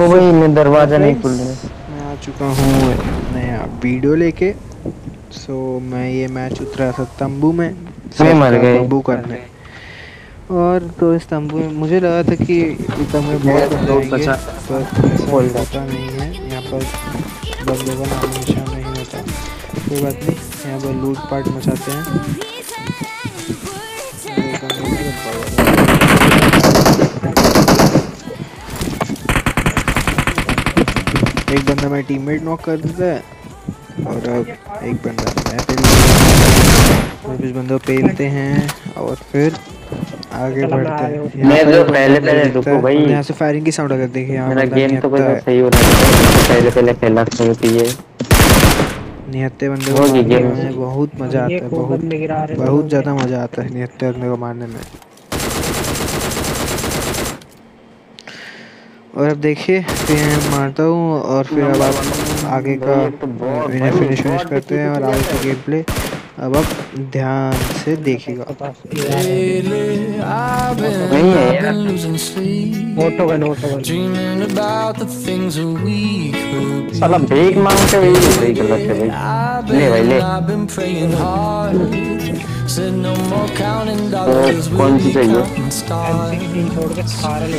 ओ भाई मैं दरवाज़ा नहीं खुल रहा मैं आ चुका हूँ नया वीडियो लेके। सो मैं ये मैच उतरा था तंबू में। मैं मर गए तंबू करने। और तो इस तंबू में मुझे लगा था कि तंबू में बहुत बंदे आएँगे पर ऐसा नहीं है। यहाँ पर बंदे का नाम निशान नहीं होता। कोई बात नहीं यहाँ पर लूट पाट मचाते हैं। एक बंदा मैं टीममेट नॉक कर देता है और अब एक बंदा मैं पेल और कुछ बंदे पेलते हैं और फिर आगे बढ़ते हैं। मैं जो पहले पहले रुको भाई। यहाँ से फायरिंग की साउंड अगर देखिए यहाँ मेरा गेम तो कोई सही हो। रहा है पहले पहले खेला सही थी ये निहत्ते बंदे को मारने गेम। में बहुत मज़ा आता है बहुत बहुत ज़्यादा मज़ा आता है निहत्ते बंदे को मारने में। और अब देखिए फिर मैं मारता हूँ और फिर अब आप आगे का फिनिश फिनिश करते हैं और आगे का गेम प्ले अब आप ध्यान से देखिएगा नहीं है यार गन गन. साला भीख मांग के वही वही गलत है भाई ले भाई ले. तो कौन सी चाहिए छोड़ के सारे.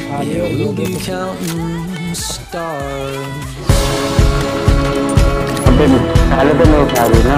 अबे पहले तो मैं उठा दी ना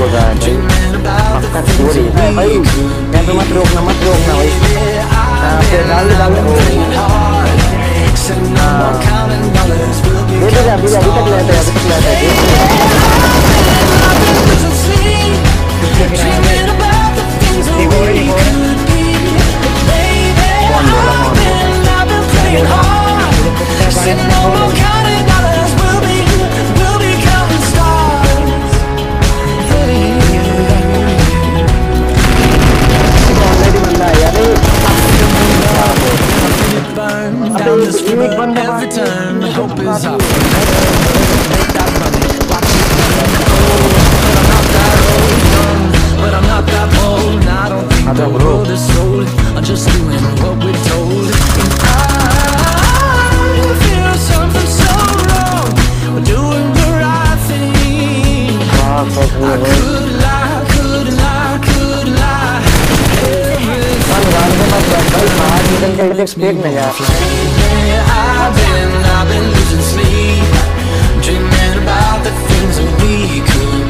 Богачи. Masak suri. Ayo, sampai matrok na we could Ah, pedalo lang ko. Dito na, dito, dito na tayo, Sitting on my couch it looks big pick me. I've dreaming about the things that we could.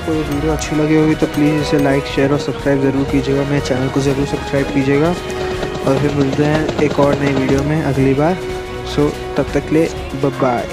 आपको ये video अच्छी लगी होगी तो please इसे like share और subscribe ज़रूर कीजिएगा। मेरे चैनल को ज़रूर सब्सक्राइब कीजिएगा। और फिर मिलते हैं एक और नई वीडियो में अगली बार। सो तब तक ले बाय